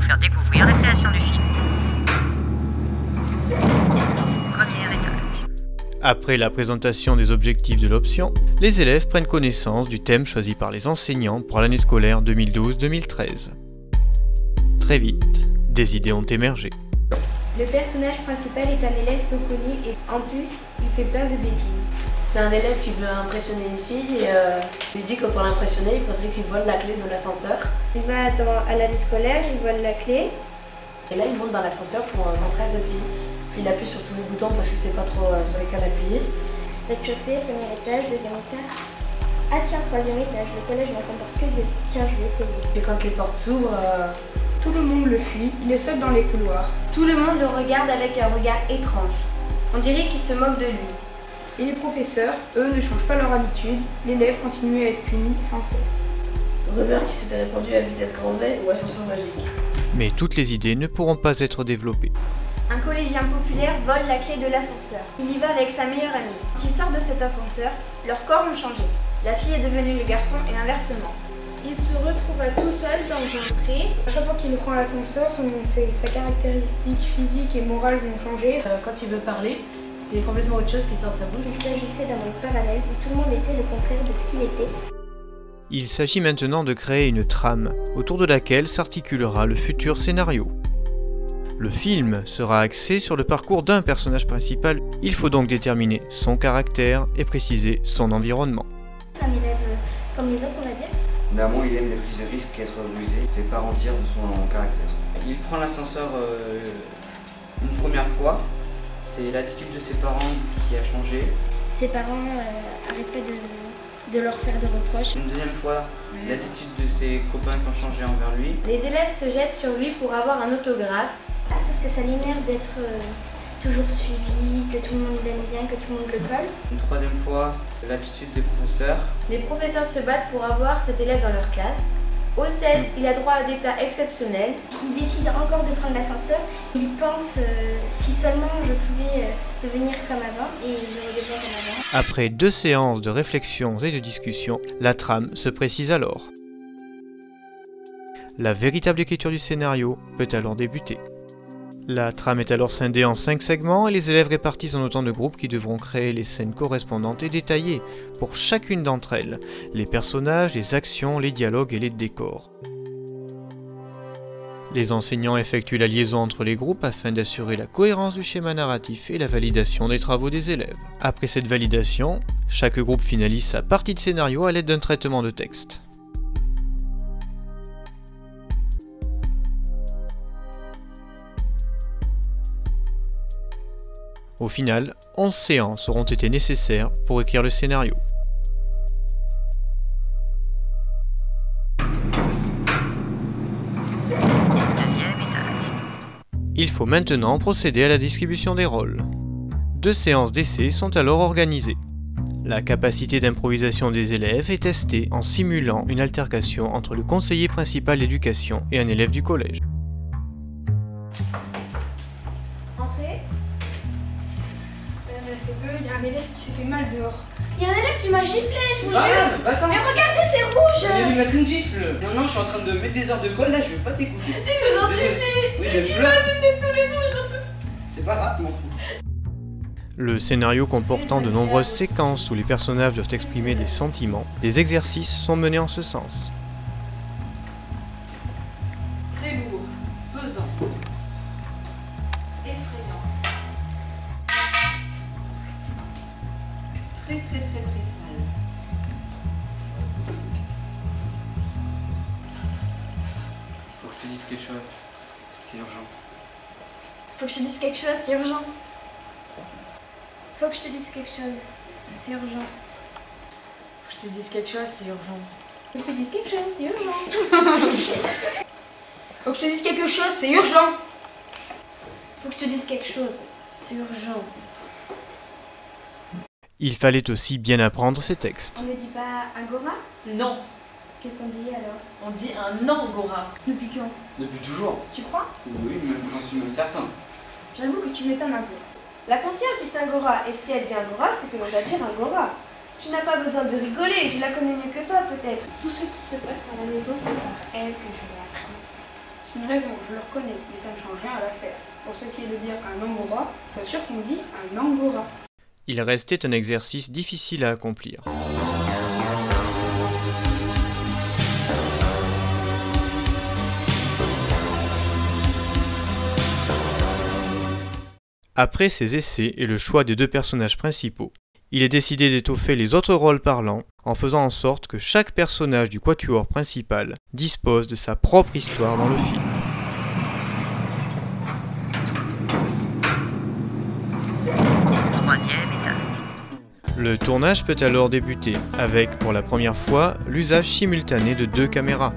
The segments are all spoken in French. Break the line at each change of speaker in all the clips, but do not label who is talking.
faire découvrir la création du film. Après la présentation des objectifs de l'option, les élèves prennent connaissance du thème choisi par les enseignants pour l'année scolaire 2012-2013. Très vite, des idées ont émergé.
Le personnage principal est un élève peu connu et en plus, il fait plein de bêtises.
C'est un élève qui veut impressionner une fille et euh, lui dit que pour l'impressionner, il faudrait qu'il vole la clé de l'ascenseur.
Il va dans, à l'année scolaire, il vole la clé.
Et là, il monte dans l'ascenseur pour euh, rentrer à cette fille. Puis il appuie sur tous les boutons parce qu'il sait pas trop euh, sur lesquels appuyer.
Rez-de-chaussée, premier étage, deuxième étage. Ah tiens, troisième étage, le collège ne comporte que deux. Tiens, je vais essayer.
Et quand les portes s'ouvrent, euh,
Tout le monde le fuit, il est seul dans les couloirs.
Tout le monde le regarde avec un regard étrange. On dirait qu'il se moque de lui.
Et les professeurs, eux, ne changent pas leur habitude. L'élève continue à être puni sans cesse.
rumeur qui s'était répandue à vitesse grand V ou ascenseur magique.
Mais toutes les idées ne pourront pas être développées.
Un collégien populaire vole la clé de l'ascenseur. Il y va avec sa meilleure amie. Quand ils sortent de cet ascenseur, leurs corps ont changé. La fille est devenue le garçon et inversement. Il se retrouva tout seul dans un pré.
À chaque fois qu'il prend l'ascenseur, sa caractéristique physique et morale vont changer.
Euh, quand il veut parler, c'est complètement autre chose qui sort de sa bouche.
Il s'agissait d'un monde parallèle où tout le monde était le contraire de ce qu'il était.
Il s'agit maintenant de créer une trame autour de laquelle s'articulera le futur scénario. Le film sera axé sur le parcours d'un personnage principal, il faut donc déterminer son caractère et préciser son environnement.
C'est un élève euh, comme les autres, on va dire.
Néanmoins, il aime les prises de risques qu'être rusé fait part entière de son caractère.
Il prend l'ascenseur euh, une première fois. C'est l'attitude de ses parents qui a changé.
Ses parents euh, arrêtent pas de, de leur faire des reproches.
Une deuxième fois, l'attitude de ses copains qui ont changé envers lui.
Les élèves se jettent sur lui pour avoir un autographe. Ah, sauf que ça l'énerve d'être euh, toujours suivi, que tout le monde l'aime bien, que tout le monde le colle.
Une troisième fois, l'attitude des professeurs.
Les professeurs se battent pour avoir cet élève dans leur classe. Au 16, il a droit à des plats exceptionnels. Il décide encore de prendre l'ascenseur. Il pense euh, si seulement je pouvais euh, devenir comme avant et je redeviens comme avant.
Après deux séances de réflexion et de discussion, la trame se précise alors. La véritable écriture du scénario peut alors débuter. La trame est alors scindée en cinq segments et les élèves répartis en autant de groupes qui devront créer les scènes correspondantes et détailler, pour chacune d'entre elles, les personnages, les actions, les dialogues et les décors. Les enseignants effectuent la liaison entre les groupes afin d'assurer la cohérence du schéma narratif et la validation des travaux des élèves. Après cette validation, chaque groupe finalise sa partie de scénario à l'aide d'un traitement de texte. Au final, 11 séances auront été nécessaires pour écrire le scénario. Il faut maintenant procéder à la distribution des rôles. Deux séances d'essai sont alors organisées. La capacité d'improvisation des élèves est testée en simulant une altercation entre le conseiller principal d'éducation et un élève du collège.
Qui s'est fait mal dehors.
Il y a un élève qui m'a giflé, je vous
Ah,
jure. Mais regardez, c'est rouge.
Il lui mettre une gifle Non, non, je suis en train de mettre des heures de colle là, je vais pas t'écouter.
Il nous
Désolé. Oui,
Il m'a insulté tous les jours, j'en peux
C'est pas grave, m'en fous.
Le scénario comportant de nombreuses séquences où les personnages doivent exprimer des sentiments, des exercices sont menés en ce sens.
Quelque chose. C'est urgent.
Faut que je te dise quelque chose, c'est urgent. Faut que je te dise quelque chose, c'est urgent.
Faut que je te dise quelque chose, c'est urgent.
Faut que je te dise quelque chose, c'est urgent.
Faut que je te dise quelque chose, c'est urgent.
Faut que je te dise quelque chose, c'est urgent.
Il fallait aussi bien apprendre ces textes.
On ne dit pas Agora
Non,
Qu'est-ce qu'on dit alors
on dit un angora.
Depuis quand
Depuis toujours.
Tu crois
Oui, mais j'en suis même certain.
J'avoue que tu m'étonnes un peu. La concierge dit Angora, et si elle dit Angora, c'est que l'on doit dire Angora. Tu n'as pas besoin de rigoler, je la connais mieux que toi peut-être. Tout ce qui se passe dans la maison, c'est par elle que je l'ai appris.
C'est une raison, je le reconnais, mais ça ne change rien à l'affaire. Pour ce qui est de dire un angora, sois sûr qu'on dit un angora.
Il restait un exercice difficile à accomplir. Après ces essais et le choix des deux personnages principaux, il est décidé d'étoffer les autres rôles parlants en faisant en sorte que chaque personnage du quatuor principal dispose de sa propre histoire dans le film. Le tournage peut alors débuter avec, pour la première fois, l'usage simultané de deux caméras.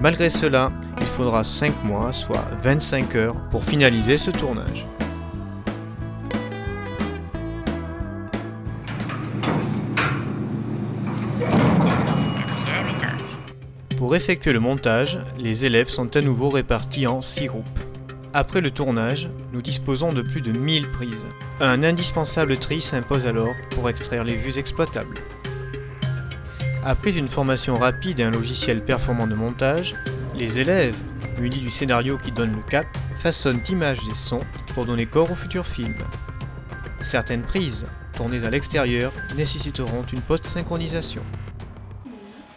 Malgré cela, il faudra 5 mois, soit 25 heures, pour finaliser ce tournage. Pour effectuer le montage, les élèves sont à nouveau répartis en 6 groupes. Après le tournage, nous disposons de plus de 1000 prises. Un indispensable tri s'impose alors pour extraire les vues exploitables. Après une formation rapide et un logiciel performant de montage, les élèves, munis du scénario qui donne le cap, façonnent images et sons pour donner corps au futur film. Certaines prises, tournées à l'extérieur, nécessiteront une post-synchronisation.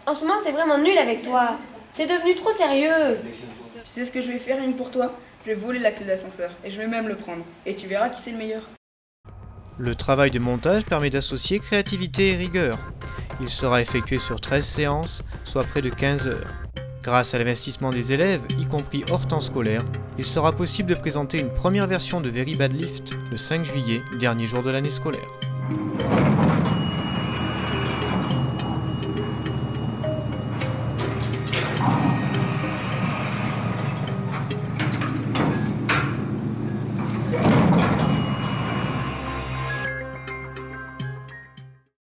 En ce moment, c'est vraiment nul avec toi. T'es devenu trop sérieux.
Tu sais ce que je vais faire que pour toi? Je vais voler la clé d'ascenseur et je vais même le prendre. Et tu verras qui c'est le meilleur.
Le travail de montage permet d'associer créativité et rigueur. Il sera effectué sur 13 séances, soit près de 15 heures. Grâce à l'investissement des élèves, y compris hors temps scolaire, il sera possible de présenter une première version de Very Bad Lift le 5 juillet, dernier jour de l'année scolaire.